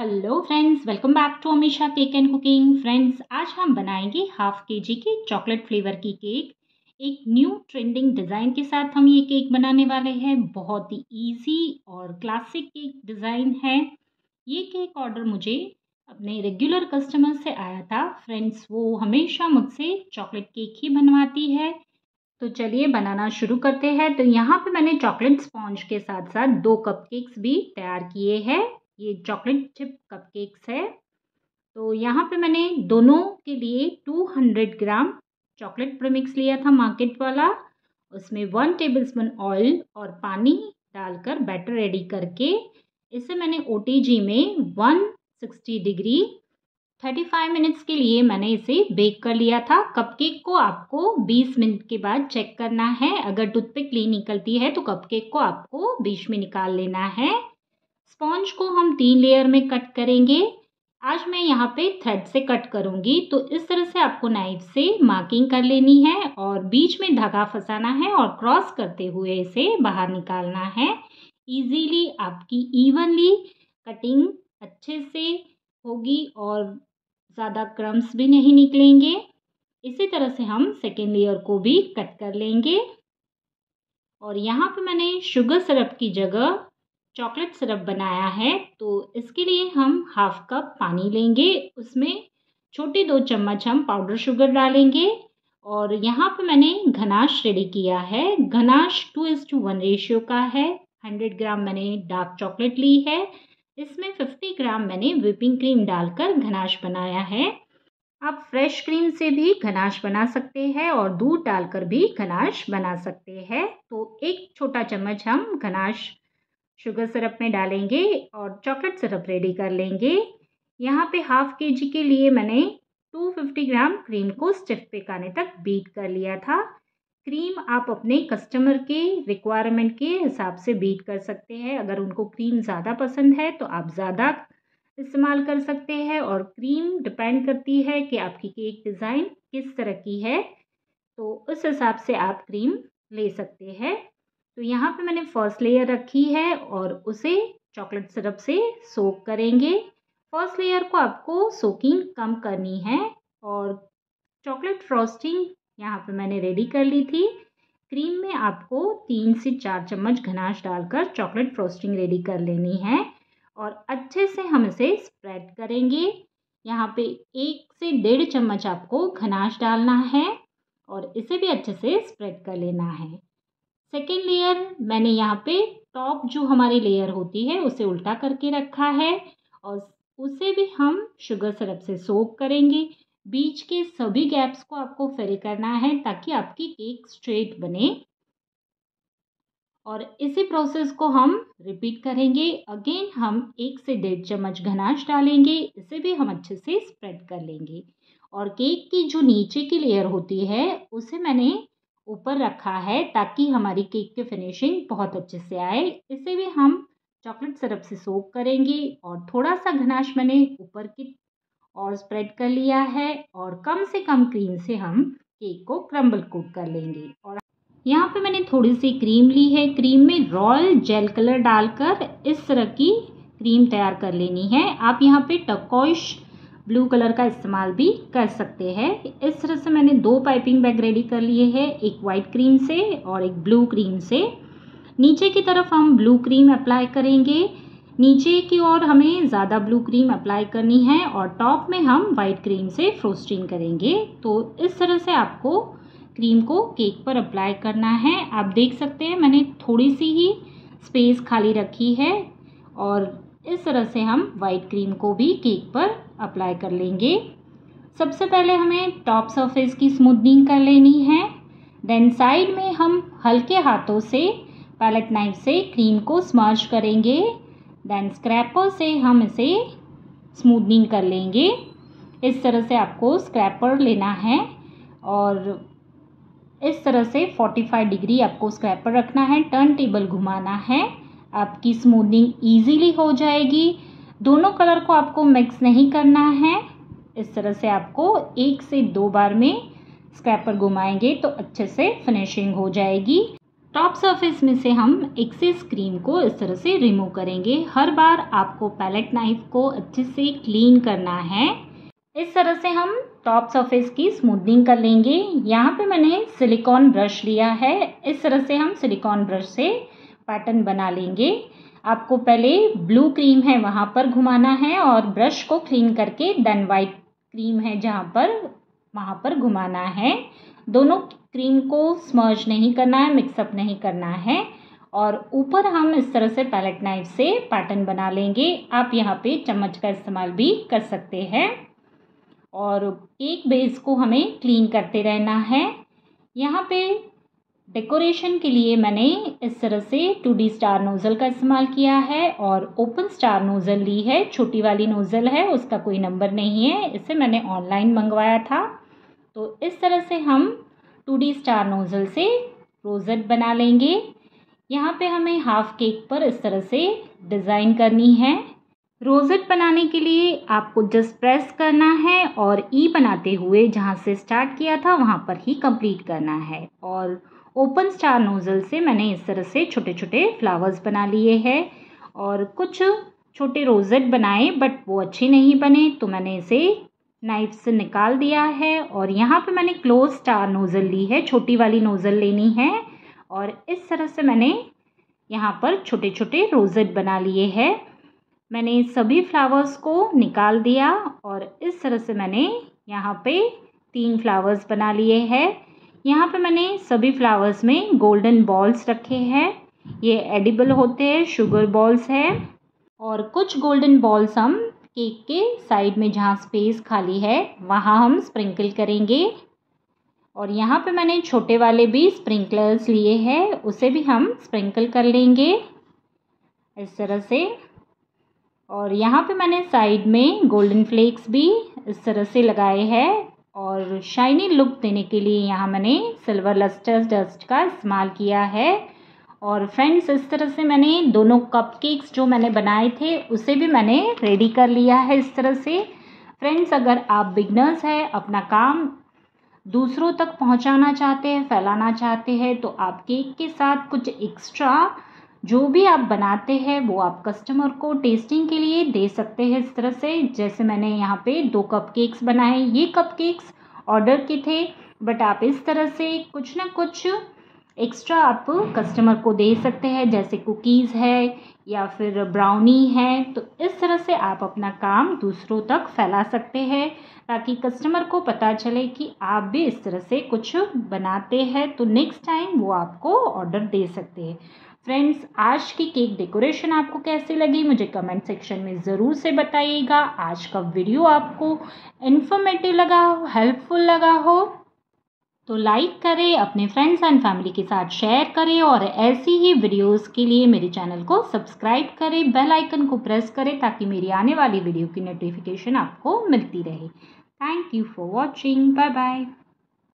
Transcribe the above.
Hello friends welcome back to Amisha cake and cooking friends आज हम बनाएँगे half K G की chocolate flavour की केक एक न्यू ट्रेंडिंग डिज़ाइन के साथ हम ये केक बनाने वाले हैं। बहुत ही इजी और क्लासिक केक डिज़ाइन है। ये केक ऑर्डर मुझे अपने रेगुलर कस्टमर से आया था। फ्रेंड्स वो हमेशा मुझसे चॉकलेट केक ही बनवाती है। तो चलिए बनाना शुरू करते हैं। तो यहाँ पे मैंने चॉकलेट स्पॉन्ज के साथ साथ दो कप केक्स भी तैयार किए हैं। ये चॉकलेट चिप कपकेक्स है। तो यहाँ पे मैंने दोनों के लिए 200 ग्राम चॉकलेट प्रमिक्स लिया था मार्केट वाला। उसमें वन टेबलस्पून ऑयल और पानी डालकर बैटर रेडी करके इसे मैंने ओटीजी में 160 डिग्री 35 मिनट्स के लिए मैंने इसे बेक कर लिया था। कपकेक को आपको 20 मिनट के बाद चेक करना है। अगर टूथपिक क्लीन निकलती है तो कपकेक को आपको बीच में निकाल लेना है। स्पॉन्ज को हम तीन लेयर में कट करेंगे। आज मैं यहाँ पे थ्रेड से कट करूँगी तो इस तरह से आपको नाइफ से मार्किंग कर लेनी है और बीच में धागा फंसाना है और क्रॉस करते हुए इसे बाहर निकालना है। इजीली आपकी इवनली कटिंग अच्छे से होगी और ज़्यादा क्रम्स भी नहीं निकलेंगे। इसी तरह से हम सेकेंड लेयर को भी कट कर लेंगे। और यहाँ पे मैंने शुगर सिरप की जगह चॉकलेट सिरप बनाया है तो इसके लिए हम हाफ़ कप पानी लेंगे। उसमें छोटे दो चम्मच हम पाउडर शुगर डालेंगे और यहाँ पे मैंने घनाश रेडी किया है। Ganache two is to one ratio का है। हंड्रेड ग्राम मैंने डार्क चॉकलेट ली है। इसमें फिफ्टी ग्राम मैंने विपिंग क्रीम डालकर घनाश बनाया है। आप फ्रेश क्रीम से भी घनाश बना सकते हैं और दूध डालकर भी घनाश बना सकते हैं। तो एक छोटा चम्मच हम घनाश शुगर सिरप में डालेंगे और चॉकलेट सिरप रेडी कर लेंगे। यहाँ पे हाफ़ के जी के लिए मैंने 250 ग्राम क्रीम को स्टिफ पिकाने तक बीट कर लिया था। क्रीम आप अपने कस्टमर के रिक्वायरमेंट के हिसाब से बीट कर सकते हैं। अगर उनको क्रीम ज़्यादा पसंद है तो आप ज़्यादा इस्तेमाल कर सकते हैं और क्रीम डिपेंड करती है कि आपकी केक डिज़ाइन किस तरह की है। तो उस हिसाब से आप क्रीम ले सकते हैं। तो यहाँ पे मैंने फ़र्स्ट लेयर रखी है और उसे चॉकलेट सिरप से सोक करेंगे। फ़र्स्ट लेयर को आपको सोकिंग कम करनी है और चॉकलेट फ्रॉस्टिंग यहाँ पे मैंने रेडी कर ली थी। क्रीम में आपको तीन से चार चम्मच घनाश डालकर चॉकलेट फ्रॉस्टिंग रेडी कर लेनी है और अच्छे से हम इसे स्प्रेड करेंगे। यहाँ पे एक से डेढ़ चम्मच आपको घनाश डालना है और इसे भी अच्छे से स्प्रेड कर लेना है। सेकेंड लेयर मैंने यहाँ पे टॉप जो हमारी लेयर होती है, उसे उल्टा करके रखा है और उसे भी हम शुगर सिरप से सोक करेंगे। बीच के सभी गैप्स को आपको फिल करना है ताकि आपकी केक स्ट्रेट बने। और इसी प्रोसेस को हम रिपीट करेंगे। अगेन हम एक से डेढ़ चम्मच घनाश डालेंगे, इसे भी हम अच्छे से स्प्रेड कर लेंगे। और केक की जो नीचे की लेयर होती है, उसे मैंने ऊपर रखा है ताकि हमारी केक की फिनिशिंग बहुत अच्छे से आए। इसे भी हम चॉकलेट सिरप से सोक करेंगे और थोड़ा सा घनाश मैंने ऊपर की और स्प्रेड कर लिया है और कम से कम क्रीम से हम केक को क्रम्बल कोट कर लेंगे। और यहाँ पे मैंने थोड़ी सी क्रीम ली है। क्रीम में रॉयल जेल कलर डालकर इस तरह की क्रीम तैयार कर लेनी है। आप यहाँ पे टकॉइश ब्लू कलर का इस्तेमाल भी कर सकते हैं। इस तरह से मैंने दो पाइपिंग बैग रेडी कर लिए हैं, एक वाइट क्रीम से और एक ब्लू क्रीम से। नीचे की तरफ़ हम ब्लू क्रीम अप्लाई करेंगे। नीचे की ओर हमें ज़्यादा ब्लू क्रीम अप्लाई करनी है और टॉप में हम वाइट क्रीम से फ्रोस्टिंग करेंगे। तो इस तरह से आपको क्रीम को केक पर अप्लाई करना है। आप देख सकते हैं मैंने थोड़ी सी ही स्पेस खाली रखी है और इस तरह से हम वाइट क्रीम को भी केक पर अप्लाई कर लेंगे। सबसे पहले हमें टॉप सरफेस की स्मूथनिंग कर लेनी है। देन साइड में हम हल्के हाथों से पैलेट नाइफ से क्रीम को स्मर्ज करेंगे। देन स्क्रैपर से हम इसे स्मूथनिंग कर लेंगे। इस तरह से आपको स्क्रैपर लेना है और इस तरह से 45 डिग्री आपको स्क्रैपर रखना है टर्न टेबल घुमाना है। आपकी स्मूदनिंग इजीली हो जाएगी। दोनों कलर को आपको मिक्स नहीं करना है। इस तरह से आपको एक से दो बार में स्क्रैपर घुमाएँगे तो अच्छे से फिनिशिंग हो जाएगी। टॉप सरफेस में से हम एक्सेस क्रीम को इस तरह से रिमूव करेंगे। हर बार आपको पैलेट नाइफ को अच्छे से क्लीन करना है। इस तरह से हम टॉप सरफेस की स्मूथनिंग कर लेंगे। यहाँ पे मैंने सिलिकॉन ब्रश लिया है। इस तरह से हम सिलिकॉन ब्रश से पैटर्न बना लेंगे। आपको पहले ब्लू क्रीम है वहाँ पर घुमाना है और ब्रश को क्लीन करके देन वाइट क्रीम है जहाँ पर वहाँ पर घुमाना है। दोनों क्रीम को स्मर्ज नहीं करना है मिक्सअप नहीं करना है और ऊपर हम इस तरह से पैलेट नाइफ से पैटर्न बना लेंगे। आप यहाँ पे चम्मच का इस्तेमाल भी कर सकते हैं। और केक बेस को हमें क्लीन करते रहना है। यहाँ पे डेकोरेशन के लिए मैंने इस तरह से टू डी स्टार नोज़ल का इस्तेमाल किया है और ओपन स्टार नोज़ल ली है, छोटी वाली नोज़ल है, उसका कोई नंबर नहीं है, इसे मैंने ऑनलाइन मंगवाया था। तो इस तरह से हम टू डी स्टार नोज़ल से रोज़ट बना लेंगे। यहाँ पे हमें हाफ़ केक पर इस तरह से डिज़ाइन करनी है। रोज़ट बनाने के लिए आपको जस्ट प्रेस करना है और ई बनाते हुए जहाँ से स्टार्ट किया था वहाँ पर ही कंप्लीट करना है। और ओपन स्टार नोज़ल से मैंने इस तरह से छोटे छोटे फ्लावर्स बना लिए हैं और कुछ छोटे रोजेट बनाए, बट वो अच्छे नहीं बने तो मैंने इसे नाइफ से निकाल दिया है और यहाँ पे मैंने क्लोज स्टार नोज़ल ली है, छोटी वाली नोज़ल लेनी है और इस तरह से मैंने यहाँ पर छोटे छोटे रोजेट बना लिए हैं। मैंने सभी फ्लावर्स को निकाल दिया और इस तरह से मैंने यहाँ पे तीन फ्लावर्स बना लिए हैं। यहाँ पे मैंने सभी फ्लावर्स में गोल्डन बॉल्स रखे हैं। ये एडिबल होते हैं शुगर बॉल्स है। और कुछ गोल्डन बॉल्स हम केक के साइड में जहाँ स्पेस खाली है, वहाँ हम स्प्रिंकल करेंगे। और यहाँ पे मैंने छोटे वाले भी स्प्रिंकलर्स लिए हैं, उसे भी हम स्प्रिंकल कर लेंगे इस तरह से। और यहाँ पे मैंने साइड में गोल्डन फ्लेक्स भी इस तरह से लगाए हैं। और शाइनी लुक देने के लिए यहाँ मैंने सिल्वर लस्टर्स डस्ट का इस्तेमाल किया है। और फ्रेंड्स इस तरह से मैंने दोनों कपकेक्स जो मैंने बनाए थे, उसे भी मैंने रेडी कर लिया है इस तरह से। फ्रेंड्स अगर आप बिगनर्स हैं, अपना काम दूसरों तक पहुंचाना चाहते हैं, फैलाना चाहते हैं तो आप केक के साथ कुछ एक्स्ट्रा जो भी आप बनाते हैं, वो आप कस्टमर को टेस्टिंग के लिए दे सकते हैं इस तरह से। जैसे मैंने यहाँ पे दो कप केक्स बनाए, ये कप केक्स ऑर्डर के थे बट आप इस तरह से कुछ ना कुछ एक्स्ट्रा आप कस्टमर को दे सकते हैं, जैसे कुकीज़ है या फिर ब्राउनी है। तो इस तरह से आप अपना काम दूसरों तक फैला सकते हैं, ताकि कस्टमर को पता चले कि आप भी इस तरह से कुछ बनाते हैं तो नेक्स्ट टाइम वो आपको ऑर्डर दे सकते हैं। फ्रेंड्स आज की केक डेकोरेशन आपको कैसी लगी? मुझे कमेंट सेक्शन में ज़रूर से बताइएगा। आज का वीडियो आपको इन्फॉर्मेटिव लगा हो हेल्पफुल लगा हो तो लाइक करें, अपने फ्रेंड्स एंड फैमिली के साथ शेयर करें और ऐसी ही वीडियोस के लिए मेरे चैनल को सब्सक्राइब करें बेल आइकन को प्रेस करें ताकि मेरी आने वाली वीडियो की नोटिफिकेशन आपको मिलती रहे। Thank you for watching bye bye